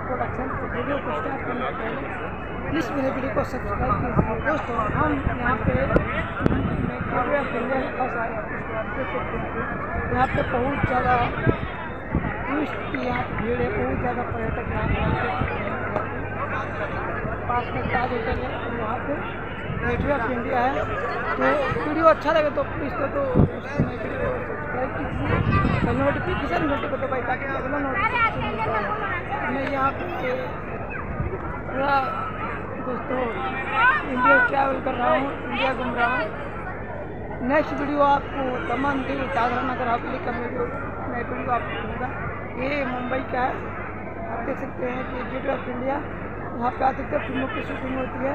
Production video को दोस्तों हम यहाँ पे यहाँ बहुत ज़्यादा टूरिस्ट यहाँ भीड़ है बहुत ज़्यादा पर्यटक यहाँ पास में ताज होटल है यहाँ पे गेटवे ऑफ़ इंडिया है। तो वीडियो अच्छा लगे तो प्लीज़ तो, तो उसको मैं वीडियो को सब्सक्राइब कीजिए और नोटिफिकेशन घंटे को दबाई ताकि अगला नोटिफिकेशन मिलता है मैं यहाँ पे पूरा दोस्तों इंडिया ट्रैवल कर रहा हूँ इंडिया घूम रहा हूँ। नेक्स्ट वीडियो आपको तमाम दिन दादरा नगर हवेली का वीडियो मैं वीडियो आपको दूँगा। ये मुंबई का है। आप देख सकते हैं कि गेट ऑफ़ इंडिया यहाँ पे आते थे फ़िल्मों की शूटिंग होती है।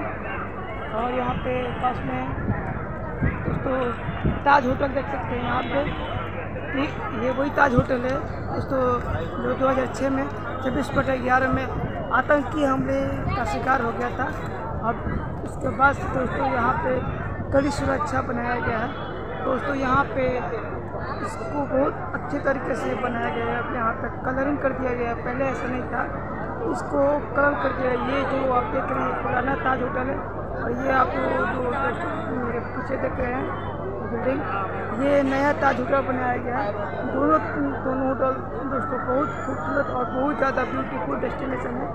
और यहाँ पे पास में दोस्तों, ताज होटल देख सकते हैं यहाँ पे ये वही ताज होटल है। दोस्तों, दो हज़ार छः में छब्बीस बटे ग्यारह में आतंकी हमले का शिकार हो गया था। अब उसके बाद दोस्तों यहाँ पे कड़ी सुरक्षा बनाया गया है। दोस्तों यहाँ पे इसको बहुत अच्छे तरीके से बनाया गया है। यहाँ पे कलरिंग कर दिया गया है। पहले ऐसा नहीं था। इसको कलर कर दिया ये जो आप देख रहे हैं, पुराना ताज होटल है। और ये आप जो मेरे पीछे देख रहे हैं बिल्डिंग ये नया ताज होटल बनाया गया है। दोनों दोनों होटल दोस्तों बहुत खूबसूरत और बहुत ज़्यादा ब्यूटीफुल डेस्टिनेशन है।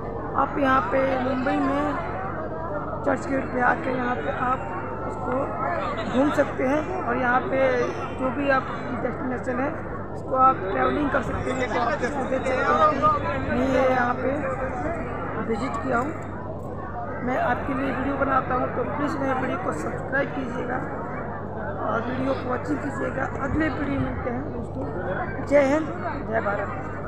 आप यहाँ पे मुंबई में चर्च गेट पे आके यहाँ पे आप उसको घूम सकते हैं और यहाँ पे जो भी आप डेस्टिनेशन है, उसको आप ट्रैवलिंग कर सकते हैं। तो आप सकते हैं मैं यहाँ पे विज़िट किया हूँ। मैं आपके लिए वीडियो बनाता हूँ तो प्लीज़ मेरे वीडियो को सब्सक्राइब कीजिएगा और वीडियो को वॉचिंग कीजिएगा। अगले वीडियो मिलते हैं दोस्तों। जय हिंद, जय भारत।